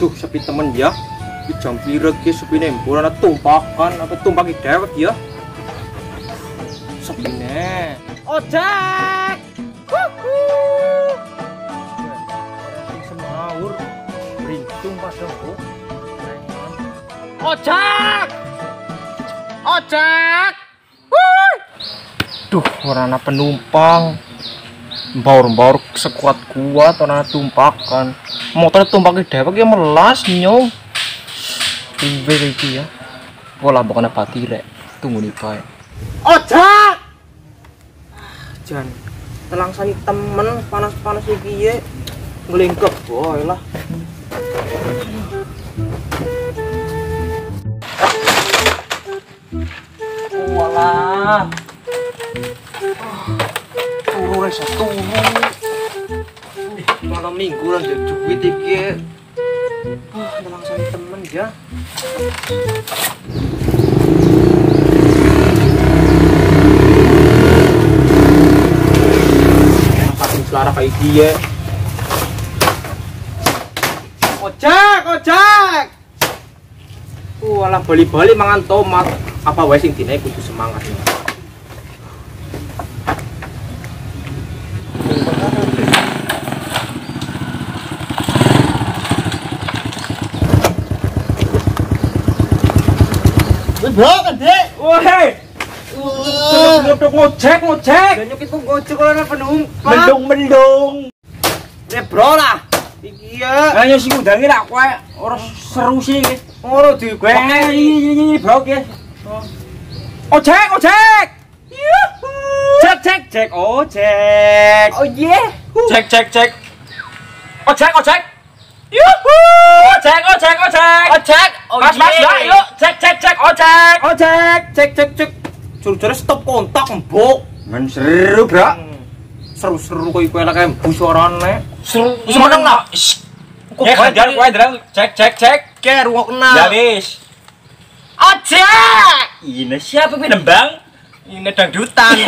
Duh, sepi temen ya. Iki jam pira ki sepine mbur ana tumpakan apa tumpaki dewek ya. Sepine. Ojek. Wuhu. Sing semawur berintung pada kok. Ojek. Ojek. Wuh. Duh, ora ana penumpang. Baur-baur sekuat kuat ora ana tumpakan. Motor tumpaki dewek ya melas nyong. Priwe iki ya. Pola bukan pati rek. Tunggu nih bae. Ojek. Jan, telangsani temen panas-panas iki ye. Nglingkep boy lah. Walah. Turu res turu. Minggu lah jadi duit iki. Ah, telangsani temen ya. Selara kayak dia. Ojek, ojek. Walah bali-bali mangan tomat. Apa wae sing dinae kudu semangat. Bro, gede. Woi, ngedok ngojek, ngojek. Banyak itu gojek kalau ada penumpang. Mendung-mendung. Ya bro lah. Iki ya. Hanya sing undangi lah kowe ora seru sih. Ngono di Kowe ini bro ki. Ojek, ojek. Cek, cek, cek, ojek. Oh iya. Cek, cek, cek. Ojek, ojek. Yuhu. Ojek, ojek, ojek. Ojek. Oh Mas, mas, iya. mbak, yuk. Cek, cek, cek, ojek. Ojek, cek, cek, cek. Juru-juru stop kontak, mbok. Men seru, bro. Seru-seru kok iku enak kayak bu suarane. Seru. Semeneng lah. Ya, ganjar kowe ndelok cek, cek, cek. Ke ruang kena. Ya wis. Ojek. Ini siapa kuwi nembang? Ini dangdutan.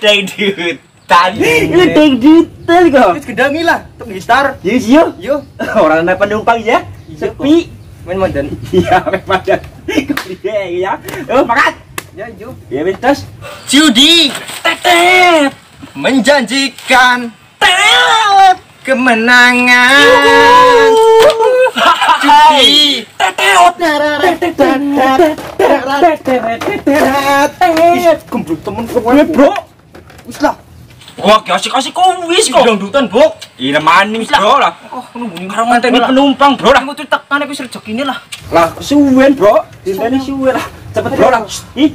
dangdutan. Ini dangdutan kok. Wis gedangi lah, tuk gistar. Yes yo. Yo, Orang ada penumpang ya. Iya, Sepi. main mandan. Iya, memang ada. Iya, ya. Oh, makan. Ya, yo. Ya, bentos. Judi tetet menjanjikan tetet kemenangan. Judi tetet Gemblok temen kowe, Bro. Wis lah. Wah, ki asik-asik kok wis kok. Dangdutan, Bro. Iya maning, Bro lah. Oh, nunggu karo nganteni penumpang, Bro lah. Kudu tekan wis rezekine lah. Lah, suwen, Bro. Dinteni suwen lah. Cepet, Bro lah. Ih,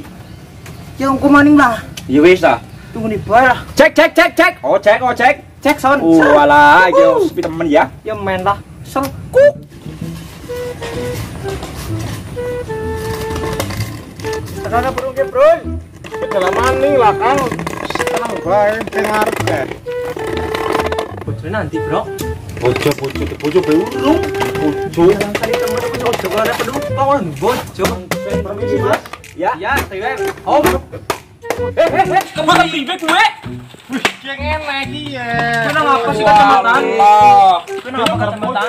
Ya engko maning lah. ya wis lah. Tunggu nih bae lah. Cek cek cek cek. Oh, cek, oh, cek. Cek son. Oh, Son. alah, yo, sepi temen ya. Ya main lah. Sel kuk. Karena bro, ke bro. Dalam maning lah, Kang. Bae. Bojone nanti, Bro. Bojo, bojo, bojo be urung. Bojo. Tadi temen aku bojo kalau ada penumpang orang bojo. Permisi, Mas. Ya. Ya, tewe. Om. Eh, eh, eh, ke mana gue? Wih, yang enak iki ya. Kenapa sih kacamata? Kenapa kacamata?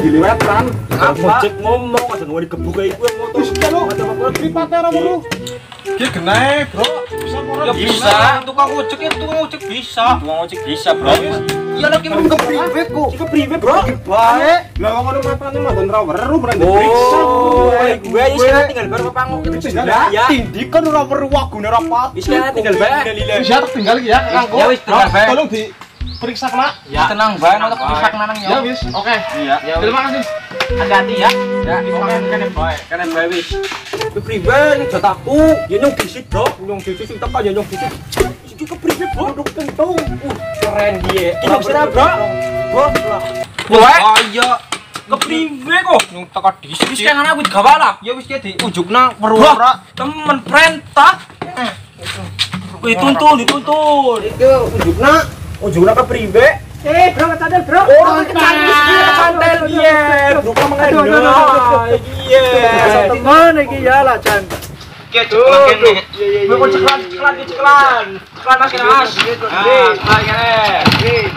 Diliwatan. Apa? Ngojek ngomong, ada digebuk kayak gue motor. Ada apa-apa tripatnya orang. Dia kena bro, Ya bisa, tukang ojek ya tukang ojek bisa. Tukang ojek bisa, Bro. Ya lagi mau ke pribe kok. Cika priwe bro. Baik. Lah wong ngono matane mandan ra weru berani diperiksa. Oh, gue ini sekarang tinggal baru panggung itu sudah. Ya. Tindik kan ora weru wagune ra pat. Wis sekarang tinggal bae. Wis ya tak tinggal ya, Kangku. Ya wis, tinggal bae. Tolong diperiksa kena. Ya tenang bae, untuk rusak nanang Ya wis, oke. Iya. Ya Terima kasih. Hati-hati ya. Ya, oke kene bae. Kene bae wis. Ke pribe ning jataku. Ya nyong disit, Bro. Nyong disit sing tekan ya nyong disit. Iki ke pribe, Bro? Duk kentung. Uh, keren dia. Ini bisa Bro. Bro. Wah, ayo. Ke pribe kok? Nyong teka disit. Wis kan aku digawa lah. Ya wis ki diujukna perwara. Temen perintah. Wih, tuntun, dituntun. Itu ujungnya, ujungnya ke priwe. Eh, bro, cadel, bro. Oh, cantel iya. Bukan Aduh, aduh, aduh, mengenai. Iya. Mana iki ya lah, Chan. Gitu, gitu. Gue mau ceklan, ceklan, ceklan. Ceklan mas, mas. Ah, kene.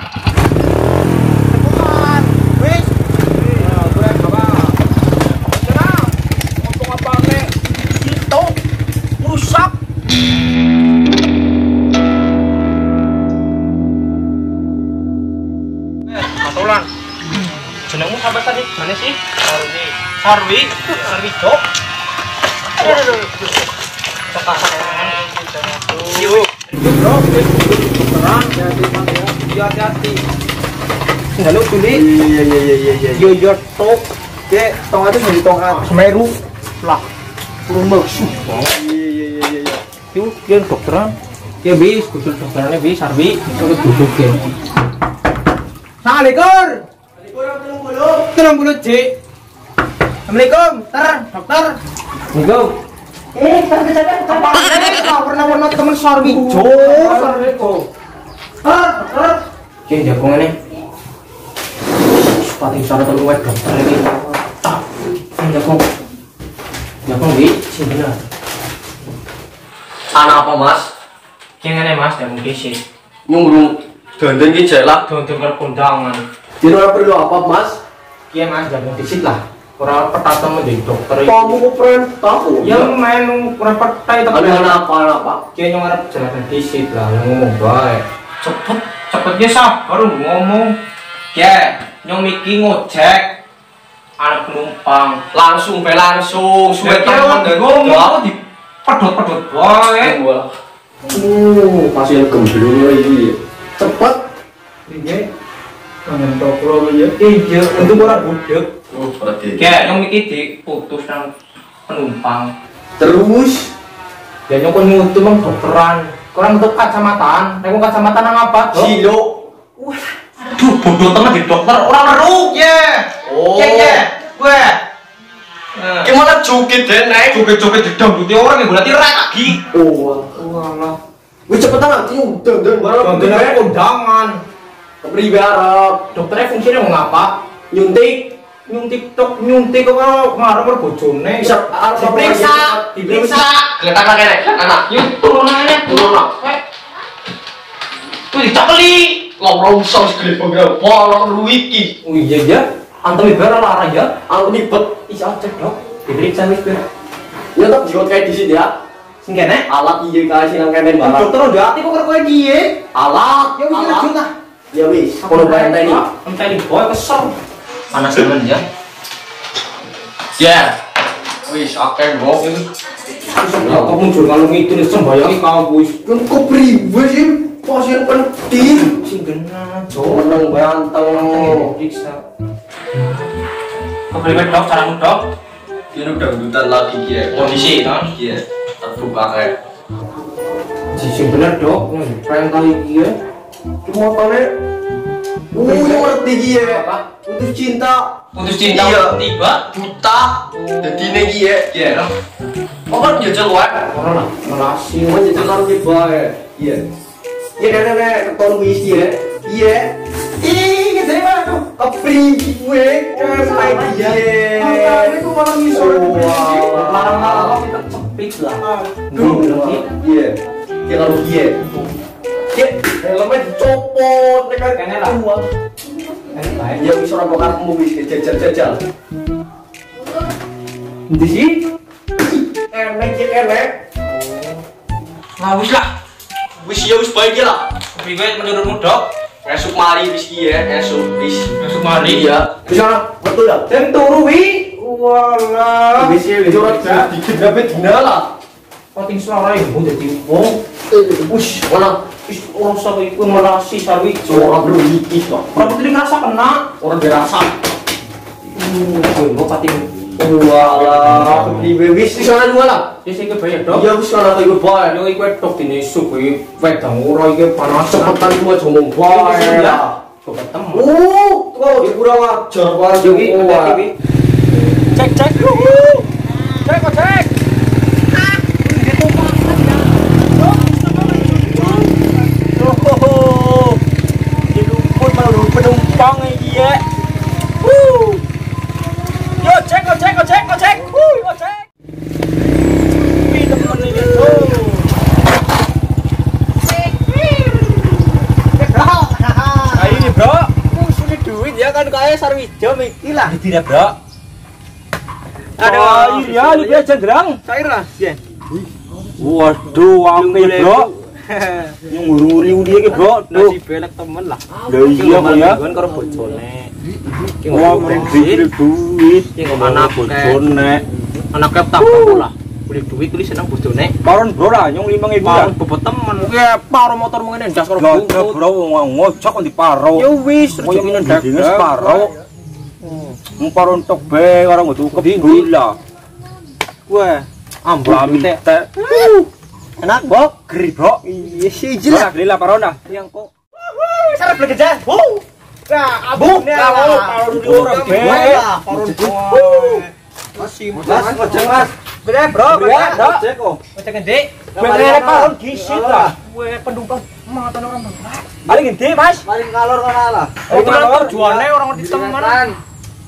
Mana sih? Sarwi. Sarwi. Halo. Iya iya iya iya. Yo yo tok. Semeru. Lah. Bagus. Iya iya iya iya. Yuk, dokteran. Ya bis, dokterannya bis, Sarwi. Terus duduk ya. Assalamualaikum. Bulu cik. Assalamualaikum, ter, dokter. Assalamualaikum. Eh, tapi saya apa ini? Kau pernah pernah teman Sarwi? Jo, Assalamualaikum. Ter, ter. Cik, jagung ini. Sepati terlalu wet dokter ini. Tak, ini jagung. Jagung bi, sih benar. Anak apa mas? Yang ini mas, jagung kisi. Nyungurung dandan ki jek lah. Donton ke kondangan. Jadi ora perlu apa mas? Kia mas, jagung kisi lah. Orang petata menjadi dokter Kamu kok perintah? yang main kurang petai tapi Ada apa apa? Kia yang ngarep jalan disit lah, yang ngomong baik. Cepet, cepetnya sabar lu ngomong. Kia, yang miki ngojek anak penumpang. Langsung be langsung. Suwe Suwe temen ngomong kok di pedot-pedot baik. Uh, pasien gemblung lagi. Cepat. Iya, ya. Iya, untuk orang budek. Oh. Kayak yang mikir diputus nang penumpang. Terus. Ya yang kon ngutu mang dokteran. Kurang untuk kacamataan. Nek kacamata nang apa? Dok? Silo. Aduh, bodoh di dokter. Orang meruk ya. Oh. Ya ya. Gue. Gimana deh naik? Joget-joget di dangduti orang yang berarti rak lagi. Oh. Walah. Wih cepetan nanti udah barang. Donton aku kondangan. Kepribe Arab. Dokternya fungsinya mau ngapa? Nyuntik. Nyuntik tok nyuntik kok ngarep karo bojone. Bisa Arab diperiksa, diperiksa. Kelihatan anak kene, anak. Yuk turunannya Turun, Eh. Tuh dicokli. Ngobrol usah segede pengen. Wah, lu iki. Oh iya ya. Antum ibarat lara ya. Aku nipet. Iya cek dok. Diperiksa wis ber. Ya tak jiwa kayak di sini ya. Sing kene. Alat iya kasih nang kene barang. Dokter udah hati kok kowe piye? Alat. Ya wis lanjut. Ya wis. Kono bayang tadi. Enteni boy kesel. Panas temen ya. Ya. Wis, kok. Ya kok muncul kalau gitu nih sembayangi kau wis. Kan kok pribe sih? Pasien penting. Sing kena Menang banteng. Periksa. Kepriwe dok cara dok? Ini udah dutan lagi ya. Kondisi kan? Iya. Terbuka kayak. Sing bener dok. Perintah iki ya. Cuma tane. Uh, ngerti dia. Untuk cinta. Putus cinta Iya. tiba buta. Jadi ini ya. Iya. Kok kan jajal wae? Lah. Cuma jadi karo ki bae. Iya. Iya nenek nenek keton wis ya. Iya. Ih, gitu ya tuh. Kepri gue kan dia. Ini kok malah ngisor Larang-larang kita cepit lah. Duh, iya. Ya kalau iya. Ya, helmnya dicopot, tekan Kene lah. Ya wis ora kok karepmu wis jajal-jajal. Di sini Enek ya enek. Nah, wis lah. Wis ya wis bae iki lah. Priwe menurutmu dok? Esuk mari wis iki ya, esuk wis. Masuk mari. Wis ora betul dah. Dan turu wi. Walah. Wis ya wis ora dikit dapat lah. Pating suara ibu jadi wong. Wis, mana? Wis ora usah iku merasi sarwi. Ora perlu dikit kok. Ora putri ngerasa kena. Ora dirasa. Hmm, gue mau pating. Walah, wis di sana dua lah. Ya sing kebayar dok. Ya wis kana kowe bae. Yo iku dok dine isu kuwi wedang ora iki panas Cepetan ngomong ketemu. Uh, kok di kurang ajar hati-hati wi. Cek cek. Cek kok cek. Diluput malu penumpang iki ya. Wuh. Yo cek kok cek kok cek kok cek. Wuh, kok cek. Pi temen iki tuh. Ayo nih bro, sulit duit ya Sarwijo mikir lah. Tidak, Bro. Ada air ya, lu dia cenderang. Cair lah, ya. Waduh, wangke bro. Yang nguri-nguri dia ke bro. Tuh. Nasi belek temen lah. Lah iya kok ya. Kan karo bojone. Ki Wah, ngomong duit. Ki ngomong Anak bojone. bojone. Anaknya tak lah. Beli duit tulis senang bojone. Paron bro lah, nyong 5000 ya. Parang bobot temen. Ki paro motor ngene ndas karo Lodo bungkut. bro ngocok di paro. Ya wis, terus Koyo ngene ngene ndak. Paron tok be orang kudu kebula. Wah, ambil Lami teh. Enak, Bok. Geri bro. Iya sih Jelas lila paron dah. Yang kok. Sarap lagi aja. Wow. Nah, Bu, kalau paron di orang be. Parun Masih Mas, mas. Beda, Bro. Beda, Bro. Kok. Ngecek gede. Bener paron gisit lah. Gue penumpang mantan orang berat. Paling gede mas. Paling kalor kan lah. Oh, kalau tujuannya orang ngerti teman.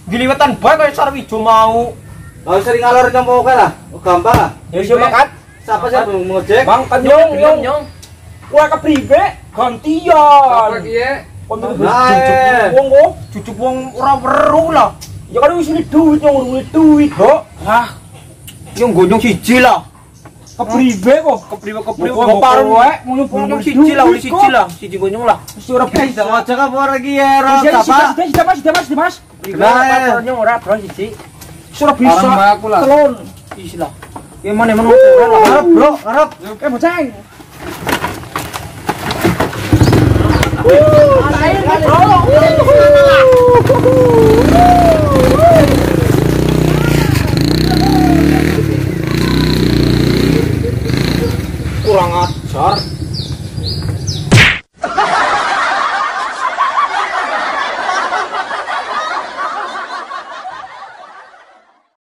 Giliwetan bae kayak Sarwijo mau. Kalau sering kalor campur oke lah. Oh, Gampang lah. Ya siapa kan? Siapa sih yang mau ngejek? Bang kan nyong nyong. nyong. Wah kepribe gantian. dia? Kon Nah, eh. wong kok. Cucuk wong ora weru lah. Ya kan wis duit nyong duit, Bro. Hah. Yang gonyong siji lah. Kepribe kok? Kepriwe kepriwe kok paron wae mau Gonyong siji lah, udah siji lah. Siji gonyong lah. Mesti ora bisa. ngojek apa lagi ya? Sudah, apa? sudah, sudah, Mas, sudah, Mas, sudah, Mas. Nah, nyong ora bron siji. Sudah bisa. Telon. Isi lah. Ya mana mana. Harap, Bro, harap. Eh, boceng. Bro.